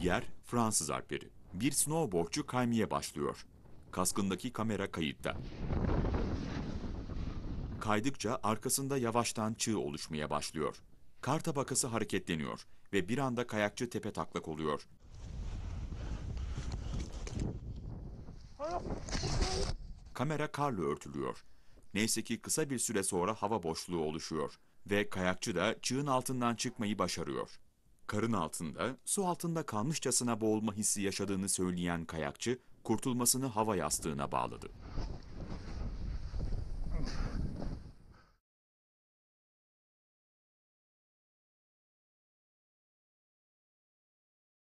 Yer Fransız Alpleri. Bir snowboardçu kaymaya başlıyor. Kaskındaki kamera kayıtta. Kaydıkça arkasında yavaştan çığ oluşmaya başlıyor. Kar tabakası hareketleniyor ve bir anda kayakçı tepe taklak oluyor. Kamera karla örtülüyor. Neyse ki kısa bir süre sonra hava boşluğu oluşuyor ve kayakçı da çığın altından çıkmayı başarıyor. Karın altında, su altında kalmışçasına boğulma hissi yaşadığını söyleyen kayakçı, kurtulmasını hava yastığına bağladı.